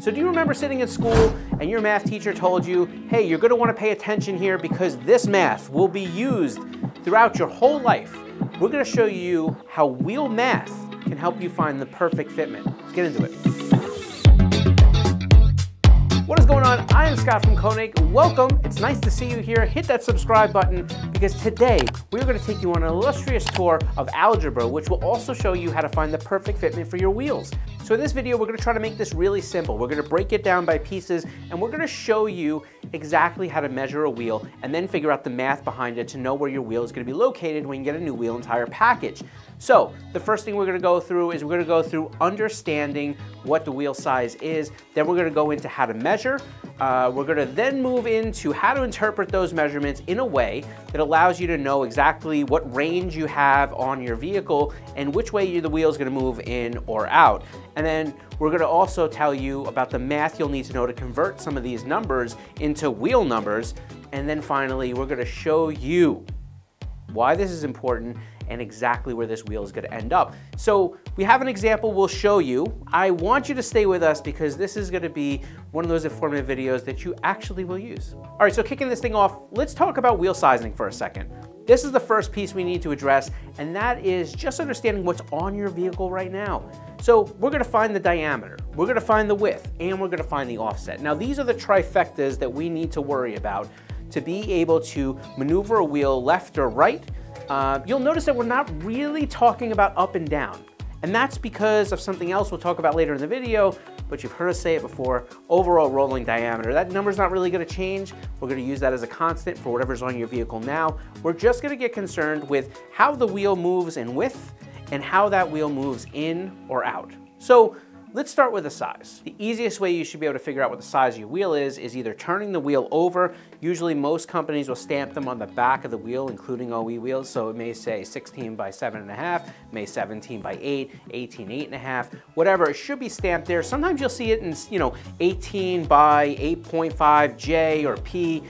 So do you remember sitting in school and your math teacher told you, hey, you're gonna wanna pay attention here because this math will be used throughout your whole life. We're gonna show you how wheel math can help you find the perfect fitment. Let's get into it. What is going on? I am Scott from Konig. Welcome. It's nice to see you here. Hit that subscribe button because today we're going to take you on an illustrious tour of algebra, which will also show you how to find the perfect fitment for your wheels. So in this video, we're going to try to make this really simple. We're going to break it down by pieces and we're going to show you exactly how to measure a wheel and then figure out the math behind it to know where your wheel is going to be located when you get a new wheel and tire package. So the first thing we're going to go through is we're going to go through understanding what the wheel size is. Then we're going to go into how to measure. Uh, we're going to then move into how to interpret those measurements in a way that allows you to know exactly what range you have on your vehicle and which way the wheel is going to move in or out. And then we're going to also tell you about the math you'll need to know to convert some of these numbers into wheel numbers. And then finally, we're going to show you why this is important and exactly where this wheel is gonna end up. So we have an example we'll show you. I want you to stay with us because this is gonna be one of those informative videos that you actually will use. All right, so kicking this thing off, let's talk about wheel sizing for a second. This is the first piece we need to address, and that is just understanding what's on your vehicle right now. So we're gonna find the diameter, we're gonna find the width, and we're gonna find the offset. Now these are the trifectas that we need to worry about to be able to maneuver a wheel left or right uh, you'll notice that we're not really talking about up and down. And that's because of something else we'll talk about later in the video, but you've heard us say it before, overall rolling diameter. That number's not really gonna change. We're gonna use that as a constant for whatever's on your vehicle now. We're just gonna get concerned with how the wheel moves in width and how that wheel moves in or out. So Let's start with the size. The easiest way you should be able to figure out what the size of your wheel is, is either turning the wheel over. Usually most companies will stamp them on the back of the wheel, including OE wheels. So it may say 16 by seven and a half, may 17 by eight, 18, eight and a half, whatever. It should be stamped there. Sometimes you'll see it in, you know, 18 by 8.5 J or P.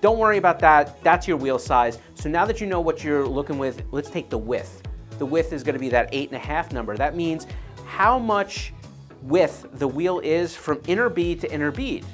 Don't worry about that. That's your wheel size. So now that you know what you're looking with, let's take the width. The width is gonna be that eight and a half number. That means how much width the wheel is from inner bead to inner bead.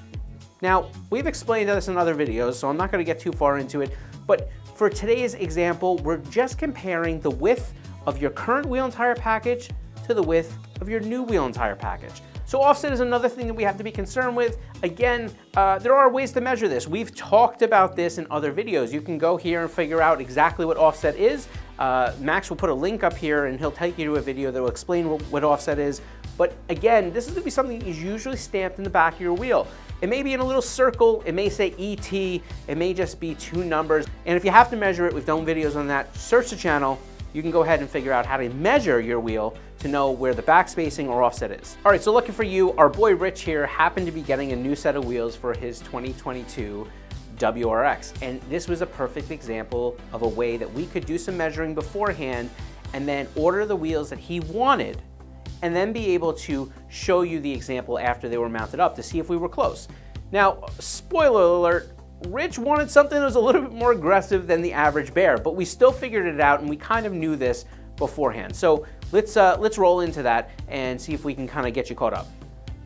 Now, we've explained this in other videos, so I'm not gonna get too far into it, but for today's example, we're just comparing the width of your current wheel and tire package to the width of your new wheel and tire package. So offset is another thing that we have to be concerned with. Again, uh, there are ways to measure this. We've talked about this in other videos. You can go here and figure out exactly what offset is. Uh, Max will put a link up here and he'll take you to a video that will explain what, what offset is. But again, this is gonna be something that is usually stamped in the back of your wheel. It may be in a little circle, it may say ET, it may just be two numbers. And if you have to measure it, we've done videos on that, search the channel, you can go ahead and figure out how to measure your wheel to know where the back spacing or offset is. All right, so looking for you, our boy Rich here happened to be getting a new set of wheels for his 2022 WRX. And this was a perfect example of a way that we could do some measuring beforehand and then order the wheels that he wanted and then be able to show you the example after they were mounted up to see if we were close. Now, spoiler alert, Rich wanted something that was a little bit more aggressive than the average bear, but we still figured it out and we kind of knew this beforehand. So let's, uh, let's roll into that and see if we can kind of get you caught up.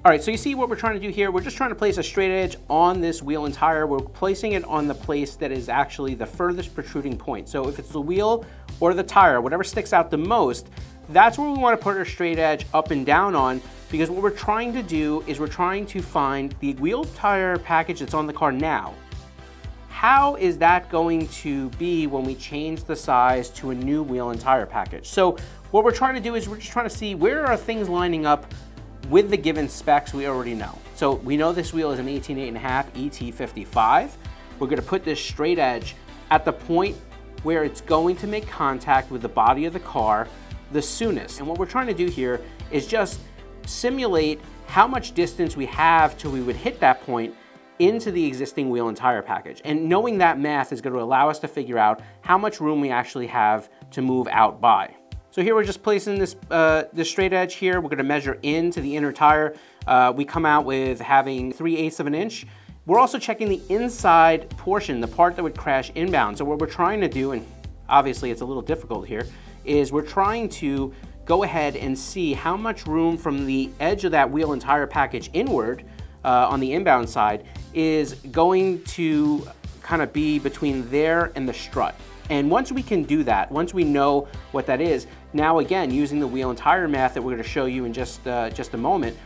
All right, so you see what we're trying to do here? We're just trying to place a straight edge on this wheel and tire. We're placing it on the place that is actually the furthest protruding point. So if it's the wheel or the tire, whatever sticks out the most, that's where we want to put our straight edge up and down on because what we're trying to do is we're trying to find the wheel tire package that's on the car now. How is that going to be when we change the size to a new wheel and tire package? So what we're trying to do is we're just trying to see where are things lining up with the given specs we already know. So we know this wheel is an 18.8.5 ET55. We're gonna put this straight edge at the point where it's going to make contact with the body of the car the soonest. And what we're trying to do here is just simulate how much distance we have till we would hit that point into the existing wheel and tire package. And knowing that math is going to allow us to figure out how much room we actually have to move out by. So here we're just placing this, uh, this straight edge here. We're gonna measure into the inner tire. Uh, we come out with having 3 eighths of an inch. We're also checking the inside portion, the part that would crash inbound. So what we're trying to do, and obviously it's a little difficult here, is we're trying to go ahead and see how much room from the edge of that wheel and tire package inward uh, on the inbound side is going to kind of be between there and the strut. And once we can do that, once we know what that is, now again, using the wheel and tire math that we're gonna show you in just, uh, just a moment,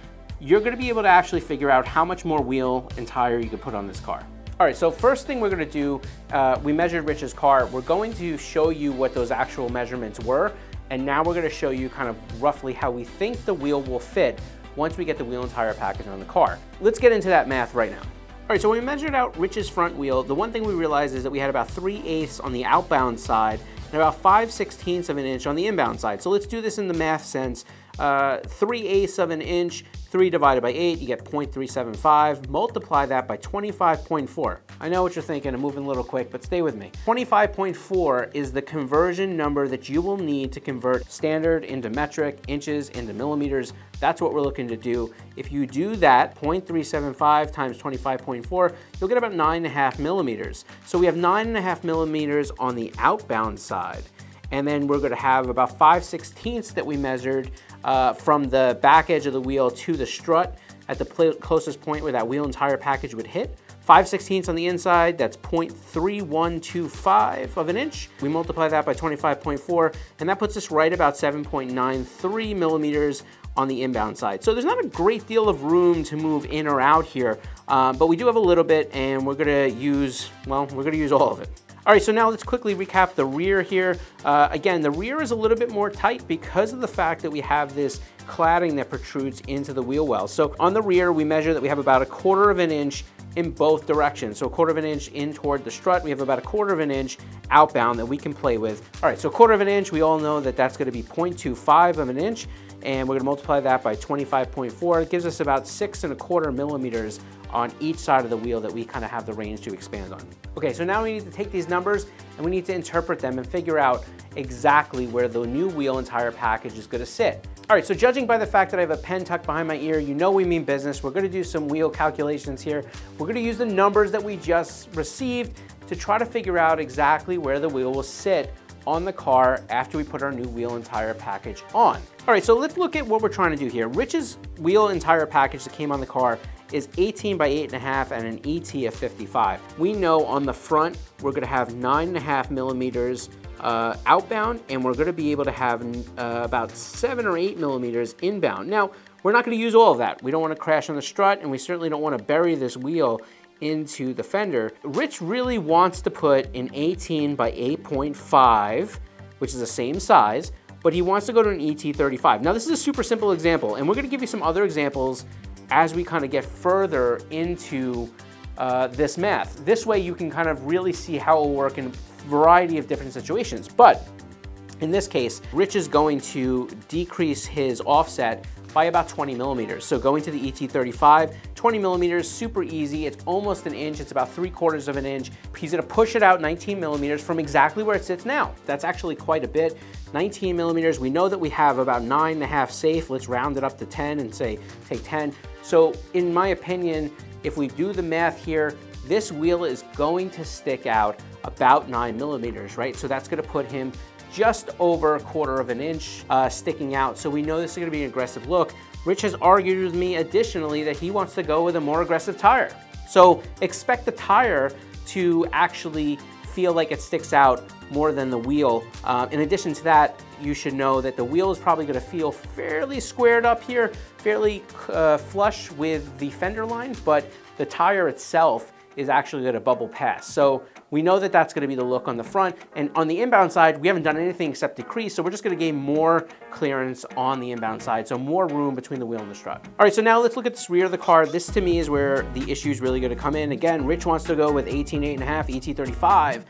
you're gonna be able to actually figure out how much more wheel and tire you can put on this car. All right, so first thing we're gonna do, uh, we measured Rich's car. We're going to show you what those actual measurements were, and now we're gonna show you kind of roughly how we think the wheel will fit once we get the wheel and tire package on the car. Let's get into that math right now. All right, so when we measured out Rich's front wheel, the one thing we realized is that we had about 3 eighths on the outbound side and about 5 sixteenths of an inch on the inbound side. So let's do this in the math sense. Uh, 3 eighths of an inch 3 divided by 8, you get 0.375. Multiply that by 25.4. I know what you're thinking, I'm moving a little quick, but stay with me. 25.4 is the conversion number that you will need to convert standard into metric, inches into millimeters. That's what we're looking to do. If you do that, 0.375 times 25.4, you'll get about 9.5 millimeters. So we have 9.5 millimeters on the outbound side and then we're gonna have about 5 sixteenths that we measured uh, from the back edge of the wheel to the strut at the closest point where that wheel and tire package would hit. 5 sixteenths on the inside, that's 0.3125 of an inch. We multiply that by 25.4, and that puts us right about 7.93 millimeters on the inbound side. So there's not a great deal of room to move in or out here, um, but we do have a little bit, and we're gonna use, well, we're gonna use all of it. All right, so now let's quickly recap the rear here. Uh, again, the rear is a little bit more tight because of the fact that we have this cladding that protrudes into the wheel well. So on the rear, we measure that we have about a quarter of an inch in both directions. So a quarter of an inch in toward the strut, we have about a quarter of an inch outbound that we can play with. All right, so a quarter of an inch, we all know that that's gonna be 0.25 of an inch and we're gonna multiply that by 25.4. It gives us about six and a quarter millimeters on each side of the wheel that we kind of have the range to expand on. Okay, so now we need to take these numbers and we need to interpret them and figure out exactly where the new wheel and tire package is gonna sit. All right, so judging by the fact that I have a pen tucked behind my ear, you know we mean business. We're gonna do some wheel calculations here. We're gonna use the numbers that we just received to try to figure out exactly where the wheel will sit on the car after we put our new wheel and tire package on. All right, so let's look at what we're trying to do here. Rich's wheel and tire package that came on the car is 18 by 8.5 and an ET of 55. We know on the front, we're gonna have 9.5 millimeters uh, outbound, and we're gonna be able to have uh, about seven or eight millimeters inbound. Now, we're not gonna use all of that. We don't wanna crash on the strut, and we certainly don't wanna bury this wheel into the fender. Rich really wants to put an 18 by 8.5, which is the same size, but he wants to go to an ET35. Now this is a super simple example, and we're gonna give you some other examples as we kind of get further into uh, this math. This way you can kind of really see how it will work in a variety of different situations. But in this case, Rich is going to decrease his offset by about 20 millimeters. So going to the ET35, 20 millimeters, super easy. It's almost an inch. It's about three quarters of an inch. He's gonna push it out 19 millimeters from exactly where it sits now. That's actually quite a bit. 19 millimeters, we know that we have about nine and a half safe. Let's round it up to 10 and say, take 10. So in my opinion, if we do the math here, this wheel is going to stick out about nine millimeters, right? So that's gonna put him just over a quarter of an inch uh, sticking out. So we know this is gonna be an aggressive look. Rich has argued with me additionally that he wants to go with a more aggressive tire. So expect the tire to actually feel like it sticks out more than the wheel. Uh, in addition to that, you should know that the wheel is probably gonna feel fairly squared up here, fairly uh, flush with the fender line, but the tire itself is actually gonna bubble past. So we know that that's gonna be the look on the front. And on the inbound side, we haven't done anything except decrease, so we're just gonna gain more clearance on the inbound side, so more room between the wheel and the strut. All right, so now let's look at this rear of the car. This to me is where the issue is really gonna come in. Again, Rich wants to go with 18, 8.5, ET35.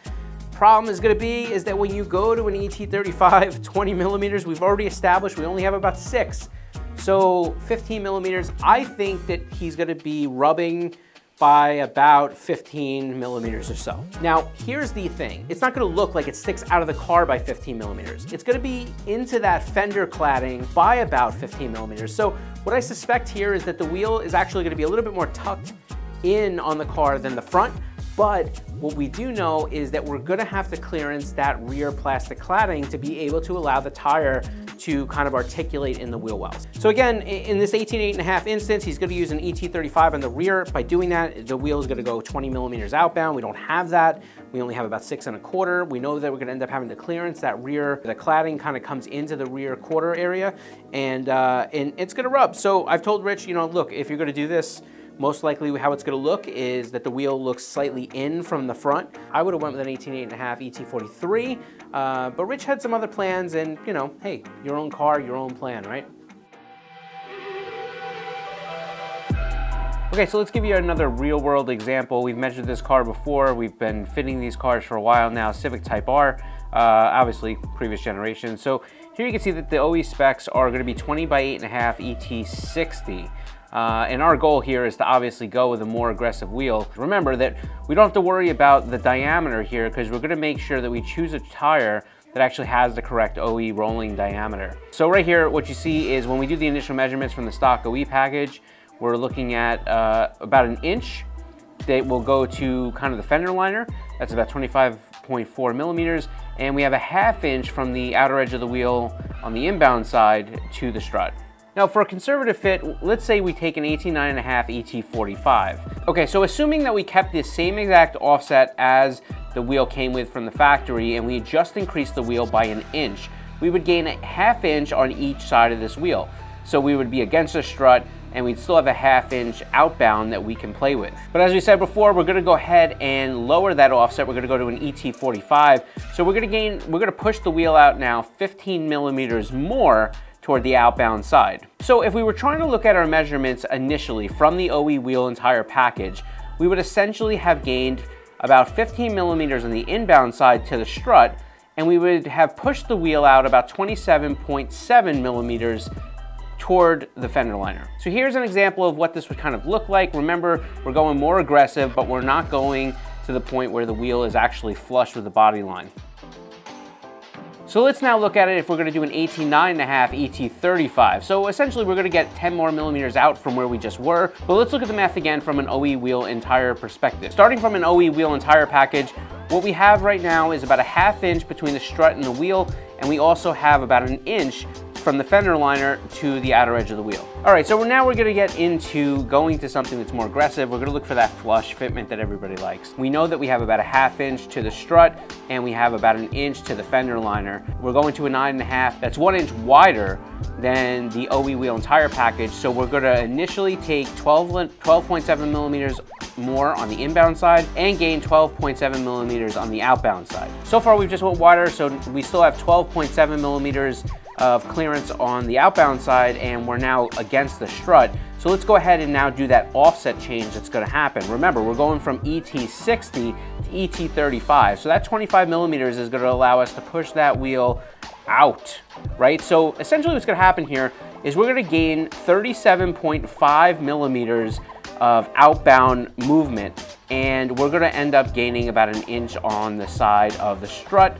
Problem is gonna be is that when you go to an ET35 20 millimeters, we've already established we only have about six. So 15 millimeters, I think that he's gonna be rubbing by about 15 millimeters or so. Now, here's the thing. It's not gonna look like it sticks out of the car by 15 millimeters. It's gonna be into that fender cladding by about 15 millimeters. So what I suspect here is that the wheel is actually gonna be a little bit more tucked in on the car than the front, but what we do know is that we're gonna have to clearance that rear plastic cladding to be able to allow the tire to kind of articulate in the wheel wells. So again, in this 18.8.5 instance, he's gonna use an ET35 on the rear. By doing that, the wheel is gonna go 20 millimeters outbound. We don't have that. We only have about six and a quarter. We know that we're gonna end up having the clearance, that rear, the cladding kind of comes into the rear quarter area and, uh, and it's gonna rub. So I've told Rich, you know, look, if you're gonna do this, most likely how it's gonna look is that the wheel looks slightly in from the front. I would have went with an 18.8.5 ET43, uh, but Rich had some other plans and, you know, hey, your own car, your own plan, right? Okay, so let's give you another real world example. We've measured this car before. We've been fitting these cars for a while now, Civic Type R, uh, obviously previous generation. So here you can see that the OE specs are gonna be 20 by 8.5 ET60. Uh, and our goal here is to obviously go with a more aggressive wheel. Remember that we don't have to worry about the diameter here because we're gonna make sure that we choose a tire that actually has the correct OE rolling diameter. So right here, what you see is when we do the initial measurements from the stock OE package, we're looking at uh, about an inch that will go to kind of the fender liner. That's about 25.4 millimeters. And we have a half inch from the outer edge of the wheel on the inbound side to the strut. Now for a conservative fit, let's say we take an 18.9.5 ET45. Okay, so assuming that we kept the same exact offset as the wheel came with from the factory and we just increased the wheel by an inch, we would gain a half inch on each side of this wheel. So we would be against the strut and we'd still have a half inch outbound that we can play with. But as we said before, we're gonna go ahead and lower that offset. We're gonna go to an ET45. So we're gonna gain, we're gonna push the wheel out now 15 millimeters more toward the outbound side. So if we were trying to look at our measurements initially from the OE wheel entire package, we would essentially have gained about 15 millimeters on the inbound side to the strut, and we would have pushed the wheel out about 27.7 millimeters toward the fender liner. So here's an example of what this would kind of look like. Remember, we're going more aggressive, but we're not going to the point where the wheel is actually flush with the body line. So let's now look at it if we're gonna do an 18.9.5 ET35. So essentially we're gonna get 10 more millimeters out from where we just were, but let's look at the math again from an OE wheel entire perspective. Starting from an OE wheel entire package, what we have right now is about a half inch between the strut and the wheel, and we also have about an inch from the fender liner to the outer edge of the wheel. All right, so now we're gonna get into going to something that's more aggressive. We're gonna look for that flush fitment that everybody likes. We know that we have about a half inch to the strut and we have about an inch to the fender liner. We're going to a nine and a half, that's one inch wider than the OE wheel entire package. So we're gonna initially take 12.7 millimeters more on the inbound side and gain 12.7 millimeters on the outbound side. So far we've just went wider, so we still have 12.7 millimeters of clearance on the outbound side and we're now against the strut. So let's go ahead and now do that offset change that's gonna happen. Remember, we're going from ET60 to ET35. So that 25 millimeters is gonna allow us to push that wheel out, right? So essentially what's gonna happen here is we're gonna gain 37.5 millimeters of outbound movement and we're gonna end up gaining about an inch on the side of the strut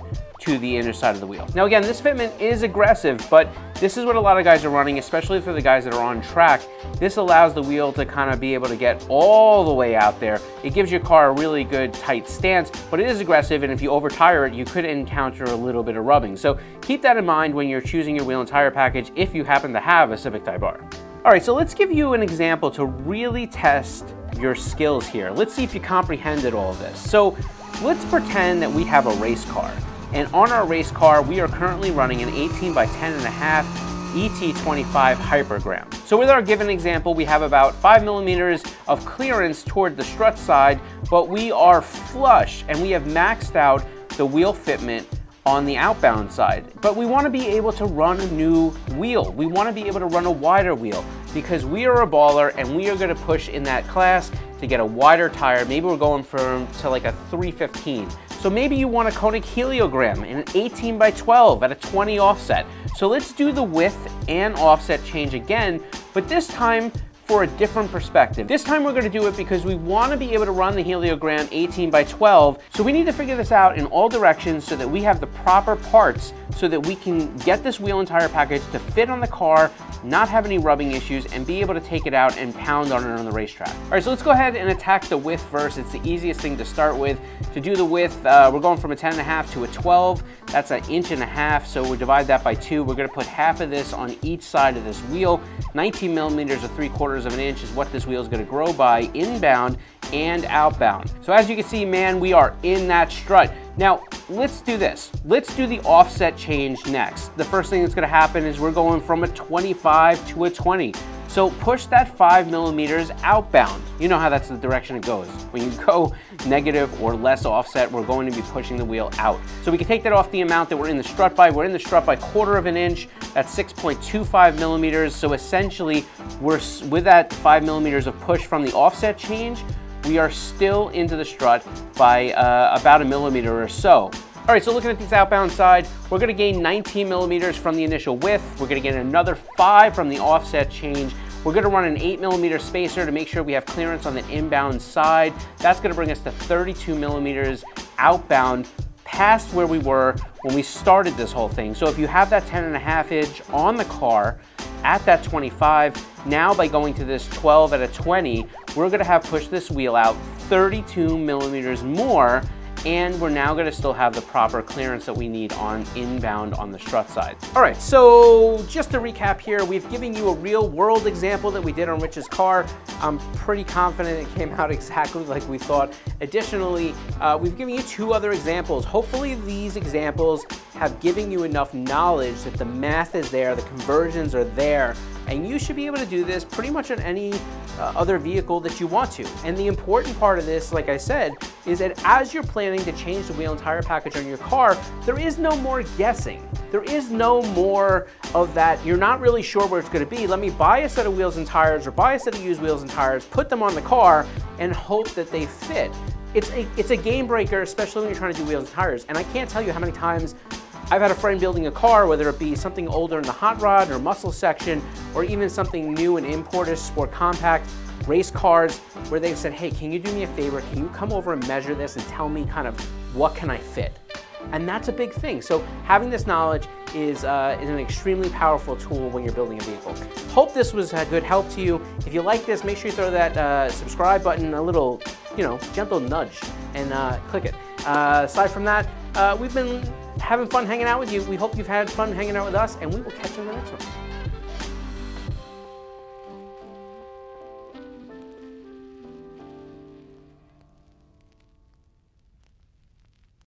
to the inner side of the wheel. Now again, this fitment is aggressive, but this is what a lot of guys are running, especially for the guys that are on track. This allows the wheel to kind of be able to get all the way out there. It gives your car a really good tight stance, but it is aggressive, and if you overtire it, you could encounter a little bit of rubbing. So keep that in mind when you're choosing your wheel and tire package if you happen to have a Civic Type R. All right, so let's give you an example to really test your skills here. Let's see if you comprehended all of this. So let's pretend that we have a race car. And on our race car, we are currently running an 18 by 10 and a half ET25 Hypergram. So with our given example, we have about five millimeters of clearance toward the strut side, but we are flush and we have maxed out the wheel fitment on the outbound side. But we wanna be able to run a new wheel. We wanna be able to run a wider wheel because we are a baller and we are gonna push in that class to get a wider tire. Maybe we're going from to like a 315. So maybe you want a Konig Heliogram in an 18 by 12 at a 20 offset. So let's do the width and offset change again, but this time for a different perspective. This time we're gonna do it because we wanna be able to run the Heliogram 18 by 12, so we need to figure this out in all directions so that we have the proper parts so that we can get this wheel and tire package to fit on the car, not have any rubbing issues, and be able to take it out and pound on it on the racetrack. All right, so let's go ahead and attack the width first. It's the easiest thing to start with. To do the width, uh, we're going from a 10 and a half to a 12. That's an inch and a half, so we divide that by two. We're gonna put half of this on each side of this wheel. 19 millimeters or three quarters of an inch is what this wheel is gonna grow by inbound and outbound. So as you can see, man, we are in that strut. Now, let's do this. Let's do the offset change next. The first thing that's gonna happen is we're going from a 25 to a 20. So push that five millimeters outbound. You know how that's the direction it goes. When you go negative or less offset, we're going to be pushing the wheel out. So we can take that off the amount that we're in the strut by. We're in the strut by quarter of an inch. That's 6.25 millimeters. So essentially, we're with that five millimeters of push from the offset change, we are still into the strut by uh, about a millimeter or so. All right, so looking at this outbound side, we're gonna gain 19 millimeters from the initial width. We're gonna gain another five from the offset change. We're gonna run an eight millimeter spacer to make sure we have clearance on the inbound side. That's gonna bring us to 32 millimeters outbound past where we were when we started this whole thing. So if you have that 10 and a half inch on the car at that 25, now by going to this 12 at a 20, we're gonna have pushed this wheel out 32 millimeters more and we're now gonna still have the proper clearance that we need on inbound on the strut side. All right, so just to recap here, we've given you a real world example that we did on Rich's car. I'm pretty confident it came out exactly like we thought. Additionally, uh, we've given you two other examples. Hopefully these examples have given you enough knowledge that the math is there, the conversions are there, and you should be able to do this pretty much on any uh, other vehicle that you want to. And the important part of this, like I said, is that as you're planning to change the wheel and tire package on your car, there is no more guessing. There is no more of that, you're not really sure where it's gonna be. Let me buy a set of wheels and tires or buy a set of used wheels and tires, put them on the car, and hope that they fit. It's a, it's a game breaker, especially when you're trying to do wheels and tires. And I can't tell you how many times I've had a friend building a car, whether it be something older in the hot rod or muscle section, or even something new and imported, sport compact, race cars, where they've said, hey, can you do me a favor? Can you come over and measure this and tell me kind of what can I fit? And that's a big thing. So having this knowledge is, uh, is an extremely powerful tool when you're building a vehicle. Hope this was a good help to you. If you like this, make sure you throw that uh, subscribe button, a little, you know, gentle nudge, and uh, click it. Uh, aside from that, uh, we've been having fun hanging out with you. We hope you've had fun hanging out with us, and we will catch you in the next one.